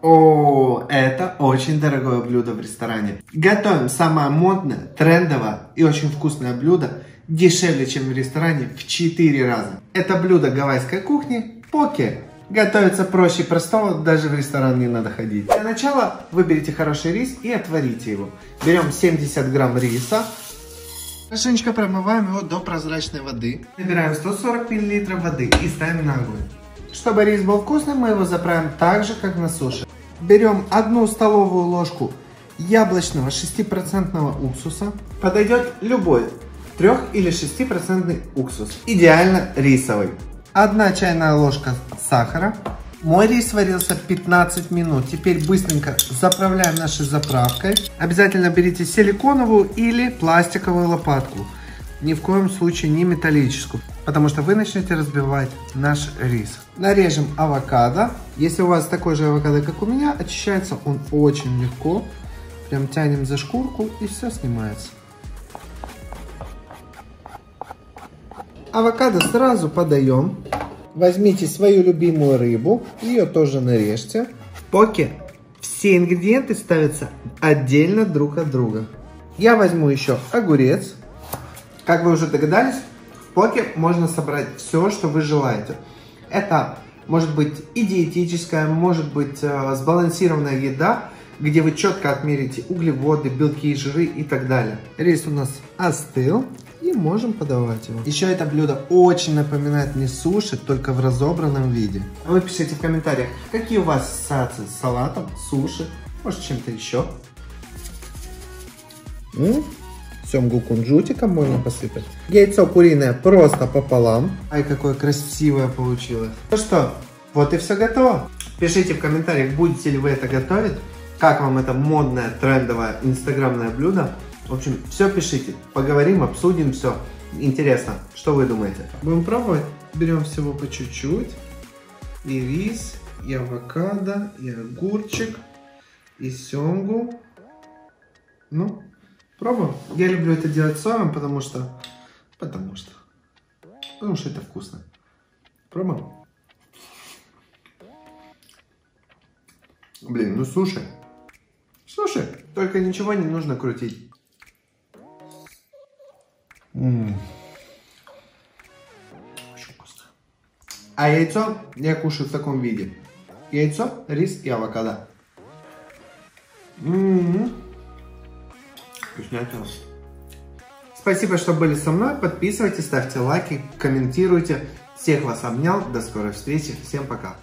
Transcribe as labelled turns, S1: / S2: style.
S1: О, это очень дорогое блюдо в ресторане. Готовим самое модное, трендовое и очень вкусное блюдо дешевле, чем в ресторане в 4 раза. Это блюдо гавайской кухни поке. Готовится проще простого, даже в ресторан не надо ходить. Для начала выберите хороший рис и отварите его. Берем 70 грамм риса, Хорошенечко промываем его до прозрачной воды. Набираем 140 мл воды и ставим на огонь. Чтобы рис был вкусным, мы его заправим так же, как на суше. Берем одну столовую ложку яблочного 6% уксуса. Подойдет любой 3 или 6% уксус. Идеально рисовый. Одна чайная ложка сахара. Мой рис варился 15 минут. Теперь быстренько заправляем нашей заправкой. Обязательно берите силиконовую или пластиковую лопатку. Ни в коем случае не металлическую, потому что вы начнете разбивать наш рис. Нарежем авокадо. Если у вас такой же авокадо, как у меня, очищается он очень легко. Прям тянем за шкурку и все снимается. Авокадо сразу подаем. Возьмите свою любимую рыбу, ее тоже нарежьте. В поке все ингредиенты ставятся отдельно друг от друга. Я возьму еще огурец. Как вы уже догадались, в поке можно собрать все, что вы желаете. Это может быть и диетическая, может быть э, сбалансированная еда, где вы четко отмерите углеводы, белки, жиры и так далее. Рис у нас остыл и можем подавать его. Еще это блюдо очень напоминает мне суши, только в разобранном виде. Вы пишите в комментариях, какие у вас ассоциации с салатом, суши, может чем-то еще. М? Семгу кунжутиком можно посыпать. Яйцо куриное просто пополам. Ай, какое красивое получилось. Ну что, вот и все готово. Пишите в комментариях, будете ли вы это готовить. Как вам это модное, трендовое, инстаграмное блюдо. В общем, все пишите, поговорим, обсудим все. Интересно, что вы думаете? Будем пробовать. Берем всего по чуть-чуть. И рис, и авокадо, и огурчик, и семгу. Ну, пробуем. Я люблю это делать соевым, потому что... Потому что... Потому что это вкусно. Пробуем. Блин, ну суши. Суши. Только ничего не нужно крутить. М -м. Очень вкусно. А яйцо я кушаю в таком виде. Яйцо, рис и авокадо. М -м -м. Вкуснятина. Спасибо, что были со мной. Подписывайтесь, ставьте лайки, комментируйте. Всех вас обнял. До скорой встречи. Всем пока.